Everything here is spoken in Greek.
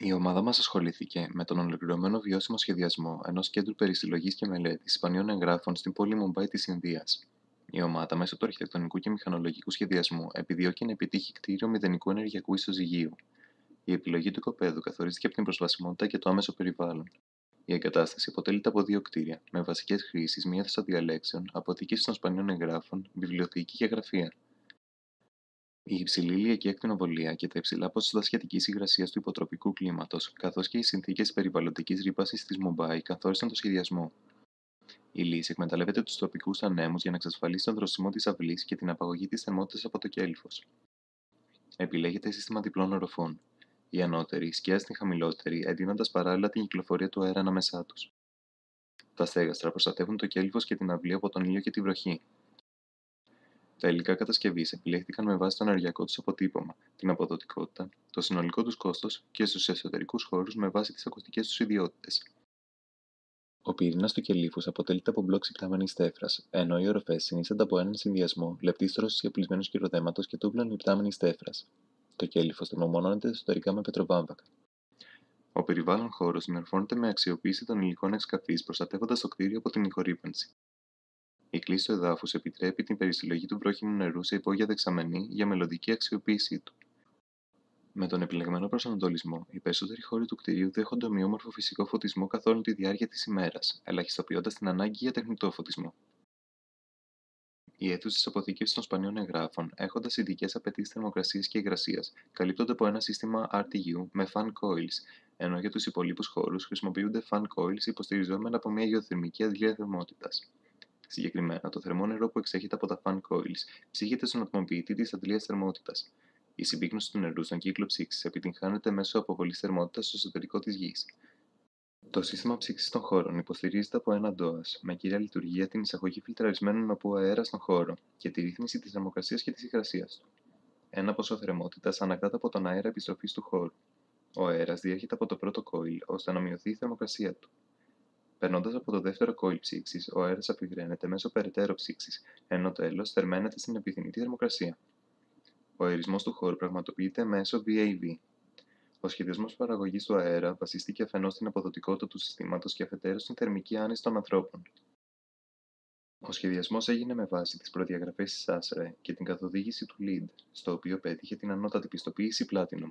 Η ομάδα μας ασχολήθηκε με τον ολοκληρωμένο βιώσιμο σχεδιασμό ενός κέντρου περισυλλογή και μελέτης Ισπανίων εγγράφων στην πόλη Μουμπάι της Ινδίας. Η ομάδα, μέσω του αρχιτεκτονικού και μηχανολογικού σχεδιασμού, επιδιώκει να επιτύχει κτίριο μηδενικού ενεργειακού ισοζυγίου. Η επιλογή του οικοπαίδου καθορίστηκε από την προσβασιμότητα και το άμεσο περιβάλλον. Η εγκατάσταση αποτελείται από δύο κτίρια, με βασικές χρήσεις μία αίθουσα διαλέξεων, αποθήκευση των Ισπανίων εγγράφων, βιβλιοθήκη και γραφεία. Η υψηλή ηλιακή ακτινοβολία και τα υψηλά ποσοστά σχετικής υγρασίας του υποτροπικού κλίματος, καθώς και οι συνθήκες περιβαλλοντικής ρήπασης της Μουμπάι καθόρισαν το σχεδιασμό. Η λύση εκμεταλλεύεται τους τοπικούς ανέμους για να εξασφαλίσει τον δροσισμό της αυλής και την απαγωγή της θερμότητας από το κέλυφος. Επιλέγεται σύστημα διπλών οροφών. Η ανώτερη σκιάζει την χαμηλότερη, εντείνοντας παράλληλα την κυκλοφορία του αέρα ανάμεσά τους. Τα στέγαστρα προστατεύουν το κέλυφος και την αυλή από τον ήλιο και τη βροχή. Τα υλικά κατασκευής επιλέχθηκαν με βάση το ενεργειακό τους αποτύπωμα, την αποδοτικότητα, το συνολικό τους κόστος και στους εσωτερικούς χώρους με βάση τις ακουστικές τους ιδιότητες. Ο πυρήνας του κελύφου αποτελείται από μπλοκ υπτάμενη τέφρα, ενώ οι οροφές συνίστανται από έναν συνδυασμό λεπτής τρώση απλισμένου χειροδέματο και τούβλων υπτάμενη τέφρα. Το κέλυφο θερμομονώνεται εσωτερικά με πετροβάμβακα. Ο περιβάλλον χώρος συμμορφώνεται με αξιοποίηση των υλικών εξκαφή προστατεύοντας το κτίριο από την ηχορύπανση. Η κλίση του εδάφους επιτρέπει την περισυλλογή του βρόχινου νερού σε υπόγεια δεξαμενή για μελλοντική αξιοποίησή του. Με τον επιλεγμένο προσανατολισμό, οι περισσότεροι χώροι του κτηρίου δέχονται ομοιόμορφο φυσικό φωτισμό καθ' όλη τη διάρκεια της ημέρας, ελαχιστοποιώντας την ανάγκη για τεχνητό φωτισμό. Οι αίθουσες αποθήκευσης των σπανίων εγγράφων, έχοντας ειδικές απαιτήσεις θερμοκρασίας και υγρασίας, καλύπτονται από ένα σύστημα RTU με fan coils, ενώ για τους υπολείπους χώρους χρησιμοποιούνται fan coils υποστηριζόμενα από μια γεωθερμική αντλία θερμότητας. Συγκεκριμένα, το θερμό νερό που εξέχεται από τα fan coils ψύχεται στον ατμοποιητή της αντλίας θερμότητας. Η συμπίκνωση του νερού στον κύκλο ψήξη επιτυγχάνεται μέσω αποβολής θερμότητας στο εσωτερικό της γης. Το σύστημα ψήξη των χώρων υποστηρίζεται από ένα DOAS, με κύρια λειτουργία την εισαγωγή φιλτραρισμένων από αέρα στον χώρο και τη ρύθμιση της θερμοκρασίας και της υγρασίας του. Ένα ποσό θερμότητας ανακτάται από τον αέρα επιστροφής του χώρου. Ο αέρας διέρχεται από το πρώτο coil ώστε να μειωθεί η θερμοκρασία του. Περνώντας από το δεύτερο coil ψήξης, ο αέρας αφιγραίνεται μέσω περαιτέρω ψήξης, ενώ τέλο θερμαίνεται στην επιθυμητή θερμοκρασία. Ο αερισμός του χώρου πραγματοποιείται μέσω VAV. Ο σχεδιασμός παραγωγής του αέρα βασίστηκε αφενός στην αποδοτικότητα του συστήματος και αφετέρου στην θερμική άνεση των ανθρώπων. Ο σχεδιασμός έγινε με βάση τις προδιαγραφές της ASRE και την καθοδήγηση του LEED, στο οποίο πέτυχε την ανώτατη πιστοποίηση Platinum.